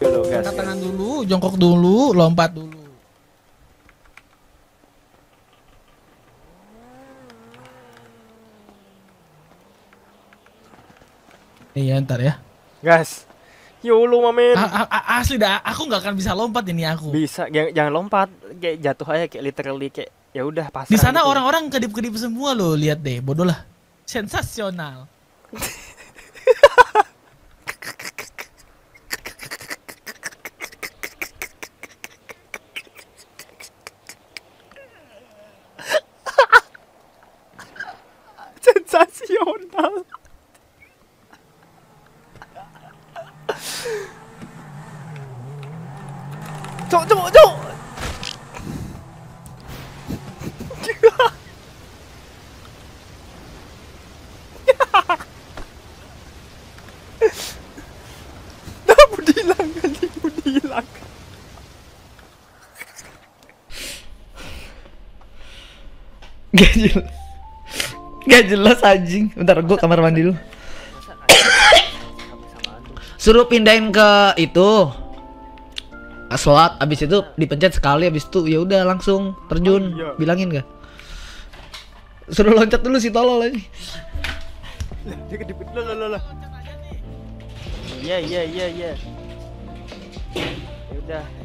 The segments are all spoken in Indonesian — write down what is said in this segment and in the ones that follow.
Dulu, gas, Angkat tangan dulu, jongkok dulu, lompat dulu. Iya ntar ya. Gas. Yolo mamen. A- a- a- asli dah, aku nggak akan bisa lompat ini aku. Bisa, jangan, jangan lompat. Kayak jatuh aja kayak literally kayak ya udah pasrah. Di sana gitu. orang-orang kedip-kedip semua loh, lihat deh, bodoh lah. Sensasional. sensasional. Cok, cok, cok. Dah budi hilang kali, budi hilang. Gak jelas. Gak jelas anjing. Bentar gua kamar mandi dulu. Suruh pindahin ke itu. Slot abis itu dipencet sekali abis itu ya udah langsung terjun. Oh, iya. Bilangin gak? Suruh loncat dulu si tolol lah lah lah, lah. Iya iya iya iya. Ya udah.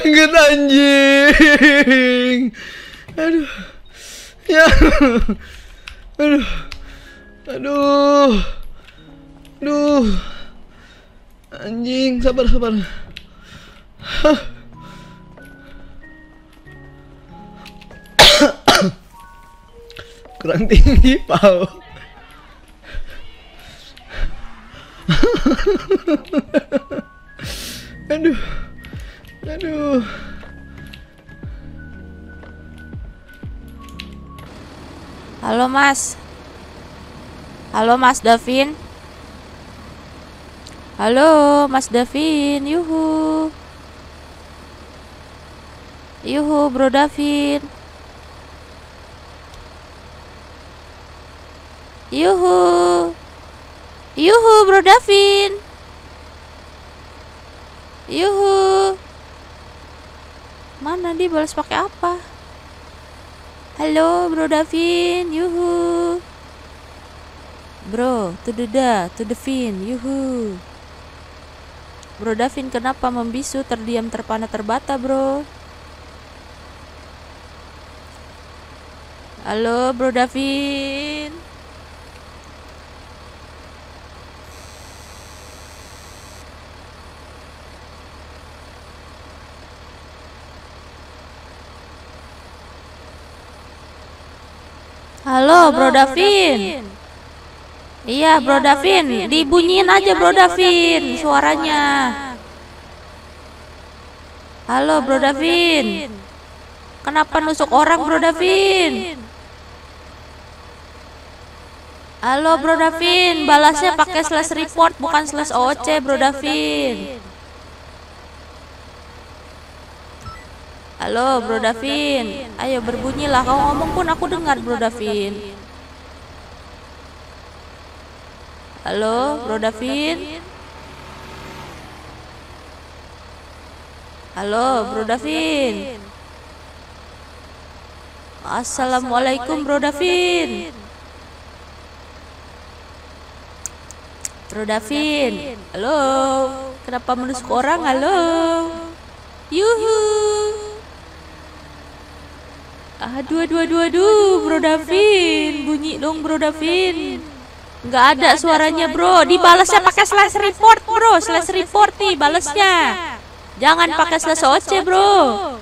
Banget anjing. Aduh. Ya. Aduh. Aduh. Aduh. Anjing, sabar sabar. Hah. Kurang tinggi, Pau. Aduh. Aduh. Halo Mas. Halo Mas Davin. Halo Mas Davin. Yuhu. Yuhu Bro Davin. Yuhu. Yuhu Bro Davin. Yuhu. Mana dia balas pakai apa? Halo Bro Davin, yuhu. Bro, to the da, to the fin, yuhu. Bro Davin kenapa membisu terdiam terpana terbata bro? Halo Bro Davin. Halo, Bro Davin. Iya, Bro Davin, dibunyiin aja Bro Davin suaranya. Halo, Bro Davin. Kenapa nusuk orang, Bro Davin? Halo, Bro Davin, balasnya pakai slash report bukan slash OC, Bro Davin. Halo, Bro Davin. Ayo berbunyilah. Kau ngomong pun aku dengar, Bro Davin. Halo, Bro Davin. Halo, Bro Davin. Assalamualaikum, Bro Davin. Bro Davin. Halo. Kenapa menusuk orang? Halo. Yuhu. Aduh, aduh, aduh, aduh, Bro Davin. Bunyi dong, Bro Davin. Nggak ada suaranya bro. Dibalasnya pakai slash report bro. Slash report nih balesnya. Jangan pakai slash oce bro.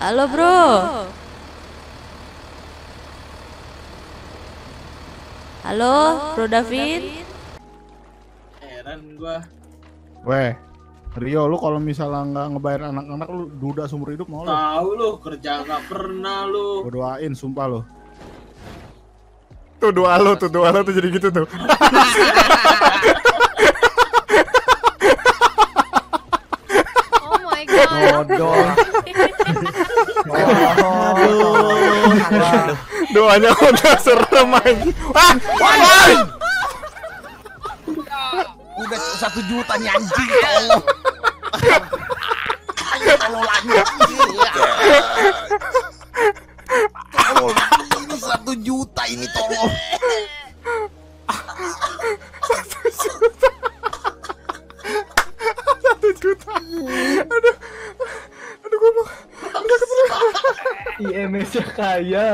Halo bro. Halo, Bro Davin. Heran gua. Weh, Rio lu kalau misalnya nggak ngebayar anak-anak lu duda seumur hidup mau lu. Tahu lu kerja nggak pernah lu. Gua doain sumpah lu. Tuh doa lu, tuh doa lu tuh jadi gitu tuh. Oh my god. Bodoh. Doanya udah serem aja. Wah, wah. Udah satu juta nih anjing. ya Allah. Ayo tolong lagi. Tolong. Ini satu juta ini tolong. Satu juta. Aduh, aduh gua mau. IMS-nya kaya.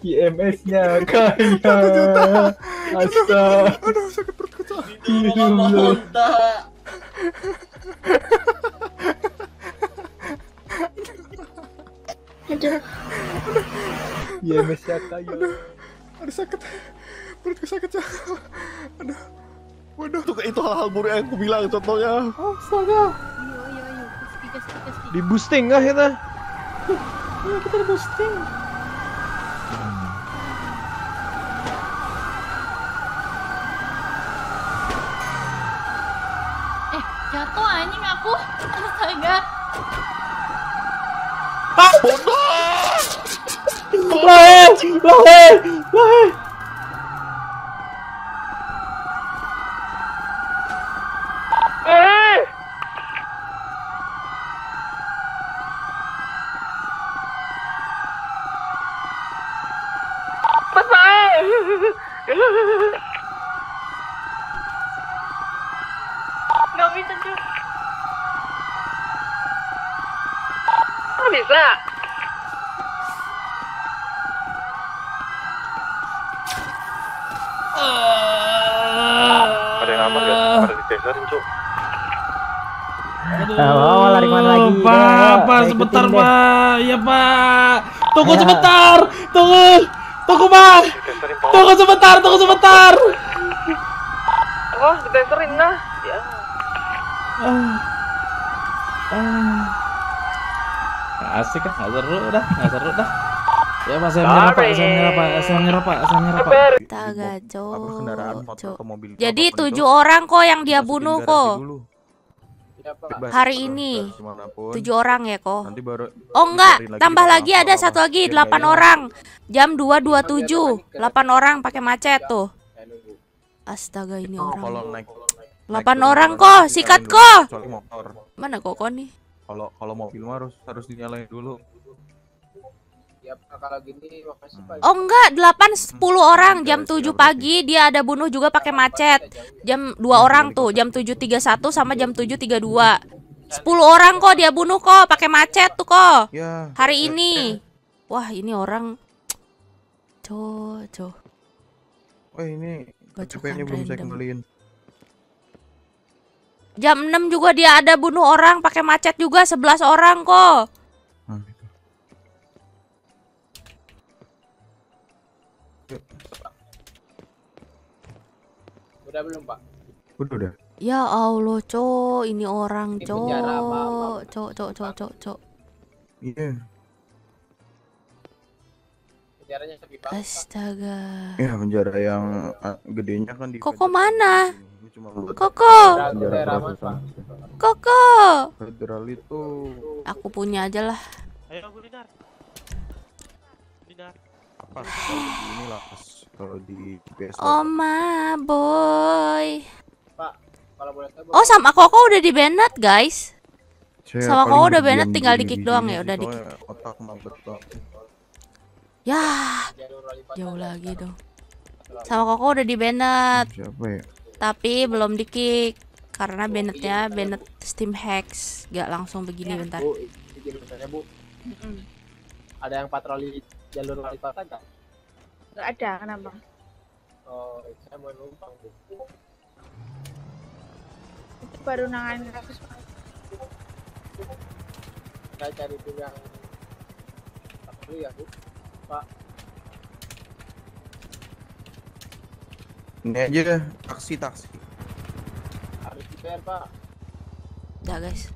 IMS-nya kaya. Astaga. Aduh sakit perut gua. Didorong sama Honda. IMS-nya kaya. Aduh sakit. Perutku sakit ya. Aduh. Waduh, tuh itu hal-hal buruk yang aku bilang contohnya. Astaga. Ayo, ayo, ayo. Di boosting kah kita? Ayo kita di boosting. Eh, jatuh anjing aku. Astaga. Lahir! Lahir! Lahir! Gak bisa cuy. Ada yang aman gak? Ditesarin, Cuk. Oh, lari lagi? Pak, Pak, sebentar, Pak. Ya, Pak. Tunggu sebentar. Tunggu. Tunggu, Pak. Tunggu sebentar, tunggu sebentar. Oh, diteterin nah. Ya. Asik kan, nggak seru dah, nggak seru dah. Ya Pak, saya menyerah Pak, saya menyerah Pak, saya menyerah Pak, saya menyerah Pak. Astaga, kendaraan motor mobil? Jadi tujuh orang kok yang dia bunuh kok. Bebas, Hari ini. Tujuh orang ya kok. Nanti baru Oh enggak, tambah lagi ada satu lagi, delapan orang. Jam 2.27, delapan orang pakai macet tuh. Astaga ini hilang. orang. Kalau naik Delapan naik orang kok, sikat kok. Mana kok kok nih? Kalau kalau mobil mah harus harus dinyalain dulu. Oh enggak, 8 10 orang jam 7 pagi dia ada bunuh juga pakai macet. Jam 2 orang tuh, jam 7.31 sama jam 7.32. 10 orang kok dia bunuh kok pakai macet tuh kok. Ya. Hari ini. Wah, ini orang co co Oh ini Bacokan KTP-nya belum saya kembaliin. Jam 6 juga dia ada bunuh orang pakai macet juga 11 orang kok. Udah belum, Pak? Udah udah. Ya Allah, co, ini orang, co. Co, co, co, co, co. Iya. Penjaranya sepi Astaga. Ya penjara yang gedenya kan di Koko mana? Ini cuma buat Koko. Koko. Federal itu Aku punya aja lah. Ayo aku Dinar. Dinar. Apa? Kalau begini lah pas kalau di PS. Oma boy. Kalau boleh tahu, Oh sama Koko udah di banned guys. Saya sama kau udah banned, tinggal di di-kick sini doang ya, udah soalnya Otak mabet banget. Ya jauh lagi dong. Sama Koko udah di banned, Siapa ya? tapi belum di kick karena bannednya banned Steam hacks. Gak langsung begini bentar. Bu, izin bertanya, Bu. Ada yang patroli jalur wali kota nggak? Nggak ada, kenapa? Oh, saya mau numpang bu. Itu baru nanganin kasus Pak. Saya cari dulu yang tak perlu ya bu. Pak, Ini aja taksi taksi. harus dibayar pak. Udah guys.